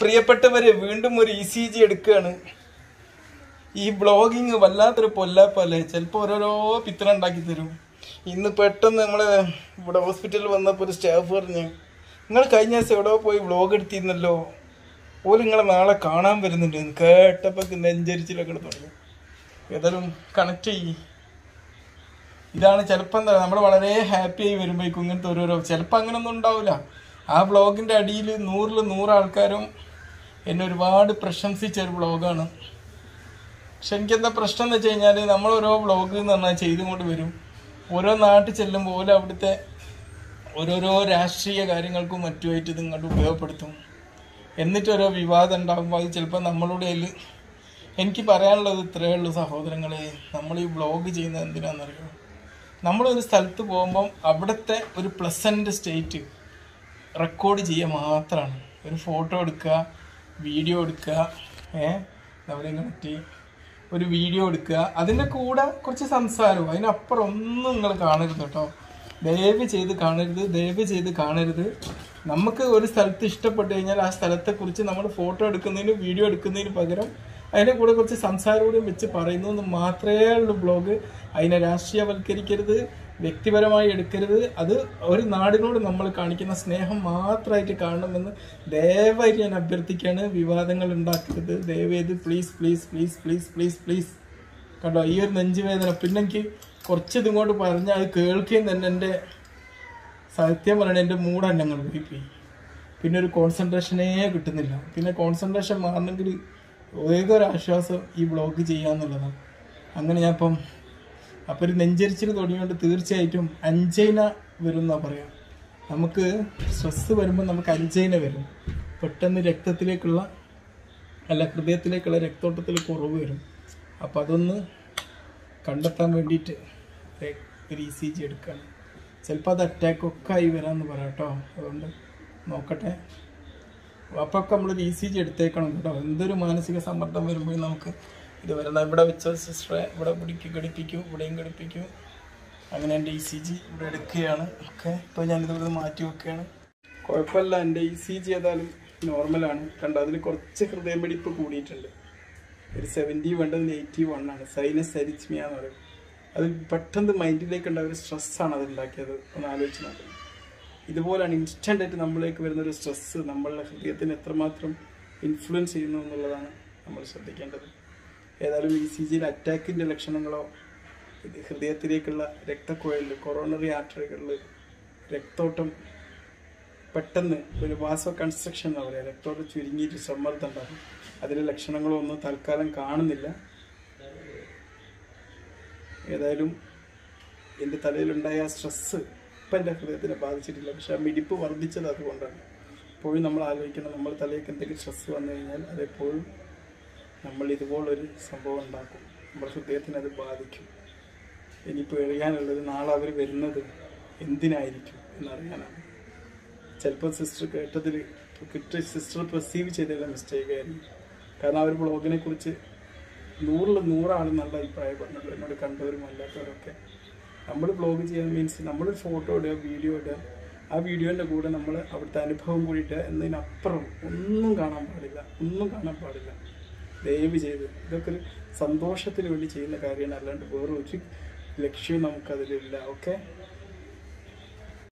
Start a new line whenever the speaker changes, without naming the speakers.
പ്രിയപ്പെട്ടവരെ വീണ്ടും ഒരു ഇ സി ജി എടുക്കുകയാണ്. ഈ ബ്ലോഗിങ് വല്ലാത്തൊരു പൊല്ലാപ്പല്ലേ? ചിലപ്പോൾ ഓരോരോ പിത്തന ഉണ്ടാക്കി തരും. ഇന്ന് പെട്ടെന്ന് നമ്മൾ ഇവിടെ ഹോസ്പിറ്റലിൽ വന്നപ്പോൾ ഒരു സ്റ്റാഫ് പറഞ്ഞു നിങ്ങൾ കഴിഞ്ഞ ദിവസം എവിടെ പോയി വ്ളോഗ് എടുത്തിരുന്നല്ലോ. ഓര് നിങ്ങളെ നാളെ കാണാൻ വരുന്നുണ്ട്. കേട്ടപ്പോൾ നെഞ്ചരിച്ചിലൊക്കെ തുടങ്ങി. ഏതായാലും കണക്ട് ചെയ്യ് ഇതാണ് ചിലപ്പോൾ എന്താ നമ്മൾ വളരെ ഹാപ്പി ആയി വരുമ്പോഴേക്കും ഇങ്ങനത്തെ ഓരോരോ ചിലപ്പോൾ അങ്ങനെയൊന്നും ഉണ്ടാവില്ല ആ വ്ളോഗിന്റെ അടിയിൽ നൂറിൽ നൂറ് ആൾക്കാരും എന്നെ ഒരുപാട് പ്രശംസിച്ച ഒരു വ്ളോഗാണ്. പക്ഷെ എനിക്കെന്താ പ്രശ്നം എന്ന് വെച്ച് കഴിഞ്ഞാൽ നമ്മൾ ഓരോ വ്ളോഗ് എന്ന് പറഞ്ഞാൽ ചെയ്തുകൊണ്ട് വരും. ഓരോ നാട്ടിൽ ചെല്ലുമ്പോൾ ഓരോ അവിടുത്തെ ഓരോരോ രാഷ്ട്രീയ കാര്യങ്ങൾക്കും മറ്റുമായിട്ട് ഇത് ഇങ്ങോട്ട് ഉപയോഗപ്പെടുത്തും. എന്നിട്ട് ഓരോ വിവാദം ഉണ്ടാകുമ്പോൾ അത് ചിലപ്പോൾ നമ്മളുടെ കയ്യിൽ എനിക്ക് പറയാനുള്ളത് ഇത്രയേ ഉള്ളൂ സഹോദരങ്ങളെ. നമ്മൾ ഈ വ്ളോഗ് ചെയ്യുന്നത് എന്തിനാണെന്നറിയോ? നമ്മളൊരു സ്ഥലത്ത് പോകുമ്പം അവിടുത്തെ ഒരു പ്ലസന്റ് സ്റ്റേറ്റ് റെക്കോർഡ് ചെയ്യുക മാത്രമാണ്. ഒരു ഫോട്ടോ എടുക്കുക വീഡിയോ എടുക്കുക ഏഹ് അവരെ കണക്ട് ഒരു വീഡിയോ എടുക്കുക. അതിന്റെ കൂടെ കുറച്ച് സംസാരവും. അതിനപ്പുറം ഒന്നും നിങ്ങൾ കാണരുത് കേട്ടോ. ദയവ് ചെയ്ത് കാണരുത് ദയവ് ചെയ്ത് കാണരുത്. നമുക്ക് ഒരു സ്ഥലത്ത് ഇഷ്ടപ്പെട്ട് കഴിഞ്ഞാൽ ആ സ്ഥലത്തെക്കുറിച്ച് നമ്മൾ ഫോട്ടോ എടുക്കുന്നതിന് വീഡിയോ എടുക്കുന്നതിന് പകരം അതിന്റെ കൂടെ കുറച്ച് സംസാരം സംസാരവും വെച്ച് പറയുന്നു എന്ന് മാത്രമേ ഉള്ളൂ ബ്ലോഗ് അതിനെ രാഷ്ട്രീയവൽക്കരിക്കരുത്. വ്യക്തിപരമായി എടുക്കരുത്. അത് ഒരു നാടിനോട് നമ്മൾ കാണിക്കുന്ന സ്നേഹം മാത്രമായിട്ട് കാണണമെന്ന് ദയവായിട്ട് ഞാൻ അഭ്യർത്ഥിക്കുകയാണ്. വിവാദങ്ങൾ ഉണ്ടാക്കരുത്. ദയവേത് please please please please please please കണ്ടോ ഈ ഒരു നെഞ്ചുവേദന. പിന്നെ എനിക്ക് കുറച്ച് ഇതുകൊണ്ട് പറഞ്ഞാൽ അത് കേൾക്കുകയും തന്നെ എന്റെ സത്യം പറയണ എന്റെ മൂഡ് അന്നങ്ങൾ പോയി പിന്നെ ഒരു കോൺസെൻട്രേഷനേ കിട്ടുന്നില്ല. പിന്നെ കോൺസെൻട്രേഷൻ മാറണമെങ്കിൽ ഒരു ആശ്വാസം ഈ ബ്ലോഗ് ചെയ്യാമെന്നുള്ളതാണ് അങ്ങനെ ഞാൻ ഇപ്പം അപ്പോൾ ഒരു നെഞ്ചരിച്ചിൽ തുടങ്ങിയോണ്ട് തീർച്ചയായിട്ടും അഞ്ചൈന വരും എന്നാ പറയാം. നമുക്ക് സ്ട്രെസ് വരുമ്പോൾ നമുക്ക് അഞ്ചൈന വരും. പെട്ടെന്ന് രക്തത്തിലേക്കുള്ള അല്ല ഹൃദയത്തിലേക്കുള്ള രക്തോട്ടത്തിൽ കുറവ് വരും. അപ്പോൾ അതൊന്ന് കണ്ടെത്താൻ വേണ്ടിയിട്ട് ഒരു ഇ സി ജി എടുക്കുകയാണ് ചിലപ്പോൾ അത് അറ്റാക്കൊക്കെ ആയി വരാമെന്ന് പറയാം കേട്ടോ അതുകൊണ്ട് നോക്കട്ടെ. അപ്പോൾ നമ്മളൊരു ഇ സി ജി എടുത്തേക്കണം കേട്ടോ. എന്തൊരു മാനസിക സമ്മർദ്ദം വരുമ്പോഴും നമുക്ക് ഇത് വരുന്ന ഇവിടെ വെച്ച സിസ്റ്ററെ ഇവിടെ പിടിക്കും ഘടിപ്പിക്കും ഇവിടെയും ഘടിപ്പിക്കും. അങ്ങനെ എന്റെ ഇ സി ജി ഇവിടെ എടുക്കുകയാണ്. ഓക്കെ ഇപ്പോൾ ഞാനിത് ഇവിടെ മാറ്റി വെക്കുകയാണ്. കുഴപ്പമില്ല എന്റെ ഇ സി ജി ഏതായാലും നോർമലാണ് കണ്ട അതിൽ കുറച്ച് ഹൃദയം പിടിപ്പ് കൂടിയിട്ടുണ്ട്. ഒരു സെവന്റി വേണ്ടത് എയ്റ്റി വൺ ആണ്. സൈനസ് അരിച്മിയ എന്ന് പറയും. അത് പെട്ടെന്ന് മൈൻഡിലേക്ക് ഉണ്ടായ ഒരു സ്ട്രെസ്സാണ് അത് ഉണ്ടാക്കിയത്. ഒന്ന് ആലോചിച്ച് നോക്കുന്നത് ഇതുപോലെയാണ് ഇൻസ്റ്റന്റ് ആയിട്ട് നമ്മളിലേക്ക് വരുന്ന ഒരു സ്ട്രെസ്സ് നമ്മളുടെ ഹൃദയത്തിന് എത്രമാത്രം ഇൻഫ്ലുവൻസ് ചെയ്യുന്നു എന്നുള്ളതാണ് നമ്മൾ ശ്രദ്ധിക്കേണ്ടത്. ഏതായാലും ഇ സി ജിയിൽ അറ്റാക്കിന്റെ ലക്ഷണങ്ങളോ ഹൃദയത്തിലേക്കുള്ള രക്തക്കുഴലിൽ കൊറോണറി ആർട്ടറികളിൽ രക്തോട്ടം പെട്ടെന്ന് ഒരു വാസോ കൺസ്ട്രക്ഷൻ എന്ന് പറയുക രക്തോട്ടം ചുരുങ്ങിയിട്ട് സമ്മർദ്ദം ഉണ്ടാകും. അതിലെ ലക്ഷണങ്ങളോ ഒന്നും തൽക്കാലം കാണുന്നില്ല. ഏതായാലും എന്റെ തലയിലുണ്ടായ ആ സ്ട്രെസ്സ് ഇപ്പം എന്റെ ഹൃദയത്തിനെ ബാധിച്ചിട്ടില്ല. പക്ഷെ ആ മിടിപ്പ് വർദ്ധിച്ചത് അതുകൊണ്ടാണ്. എപ്പോഴും നമ്മൾ ആലോചിക്കണം നമ്മൾ തലയ്ക്ക് എന്തെങ്കിലും സ്ട്രെസ്സ് വന്നു കഴിഞ്ഞാൽ അതെപ്പോഴും നമ്മൾ ഇതുപോലൊരു സംഭവം ഉണ്ടാക്കും. നമ്മുടെ ഹൃദയത്തിന് അത് ബാധിക്കും. ഇനിയിപ്പോൾ എഴുതാനുള്ളത് നാളെ അവർ വരുന്നത് എന്തിനായിരിക്കും എന്നറിയാനാണ്. ചിലപ്പോൾ സിസ്റ്റർ കേട്ടതിൽ കിട്ടിയ സിസ്റ്റർ പെർസീവ് ചെയ്തതിലെ മിസ്റ്റേക്ക് ആയിരുന്നു കാരണം അവർ ബ്ലോഗിനെ കുറിച്ച് നൂറിൽ നൂറാണ് നല്ല അഭിപ്രായം പറഞ്ഞത് എന്നോട് കണ്ടവരും അല്ലാത്തവരൊക്കെ. നമ്മൾ ബ്ലോഗ് ചെയ്യാൻ മീൻസ് നമ്മൾ ഫോട്ടോ ഇടുക വീഡിയോ ഇടുക. ആ വീഡിയോന്റെ കൂടെ നമ്മൾ അവിടുത്തെ അനുഭവം കൂടി ഇടുക എന്നതിനപ്പുറം ഒന്നും കാണാൻ പാടില്ല. ഒന്നും കാണാൻ പാടില്ല. ദയവ് ചെയ്ത്. ഇതൊക്കെ ഒരു സന്തോഷത്തിന് വേണ്ടി ചെയ്യുന്ന കാര്യമാണ്. അല്ലാണ്ട് വേറെ ഒരു ലക്ഷ്യവും നമുക്കതിലില്ല. ഓക്കെ